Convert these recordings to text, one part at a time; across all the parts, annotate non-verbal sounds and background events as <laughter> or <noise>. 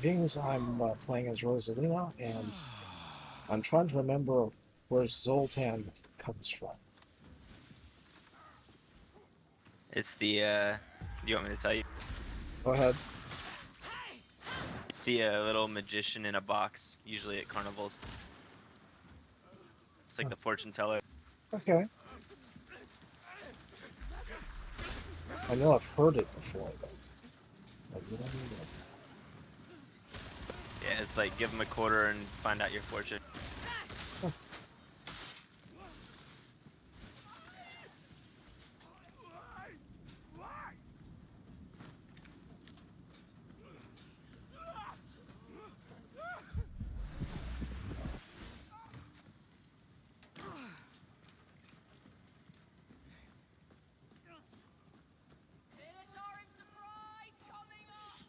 Greetings, I'm uh, playing as Rosalina, and <sighs> I'm trying to remember where Zoltan comes from. It's the, uh, you want me to tell you? Go ahead. It's the uh, little magician in a box, usually at carnivals. It's like the fortune teller. Okay. I know I've heard it before, but I don't know. Yeah, it's like give him a quarter and find out your fortune. Orange surprise coming up!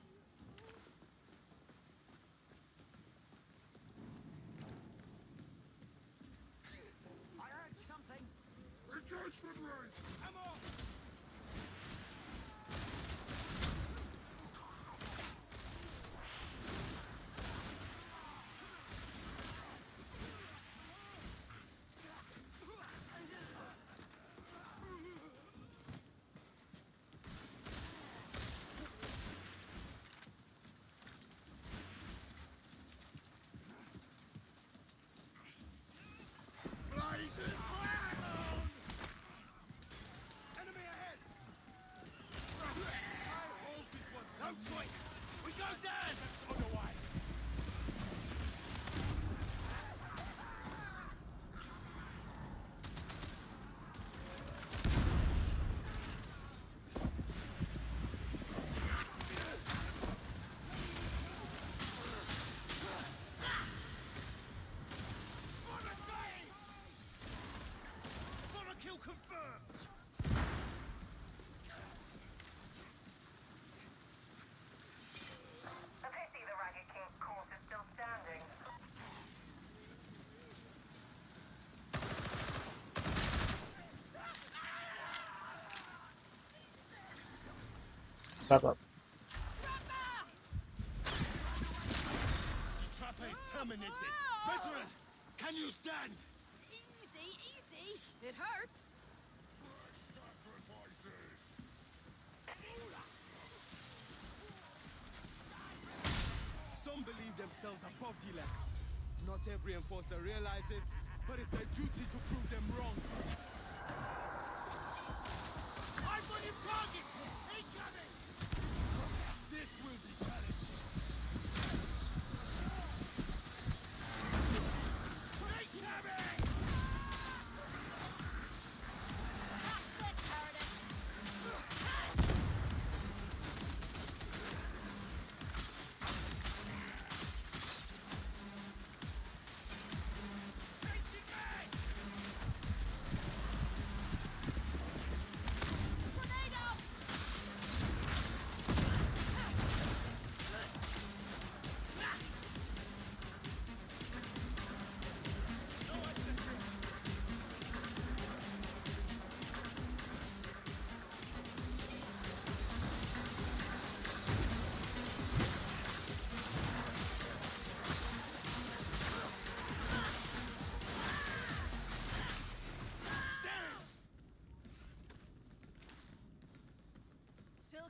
I heard something. Engagement range. Ammo. Blazing Back up. Trapper is terminated. Veteran, can you stand? Easy, easy. It hurts. Some believe themselves above the Lex. Not every enforcer realizes, but it's their duty to prove them wrong. I've got him targets! This will be challenging.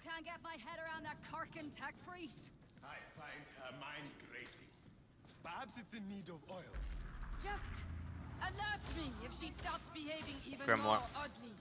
Can't get my head around that Karkin tech priest. I find her mind grating. Perhaps it's in need of oil. Just alert me if she starts behaving even Grimoire. more oddly.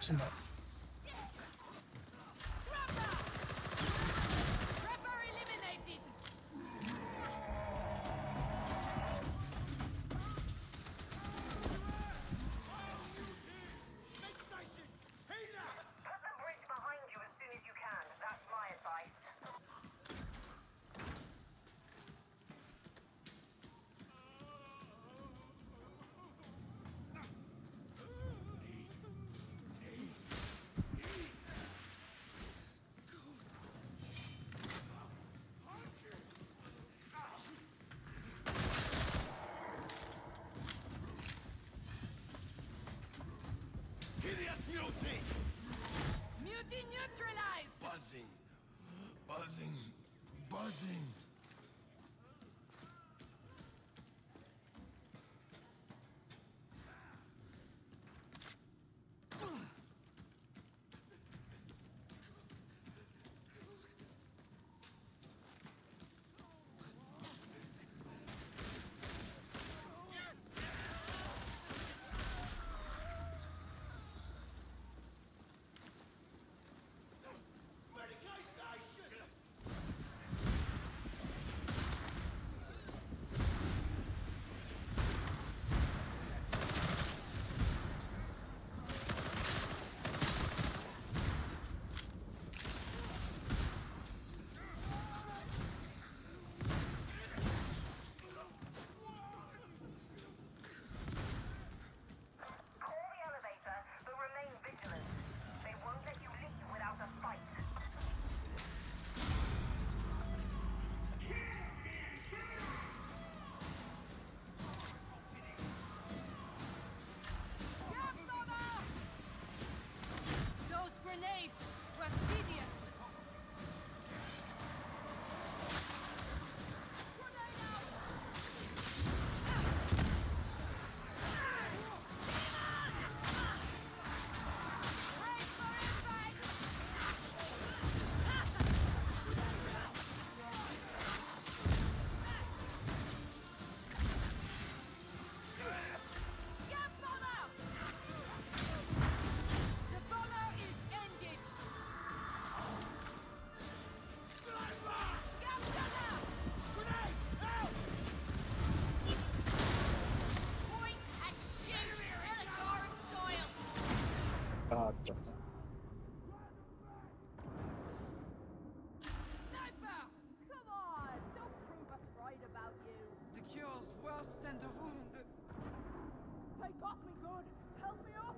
是吗？Hostility neutralized! Buzzing. Buzzing. Buzzing. fuck me good. Help me up.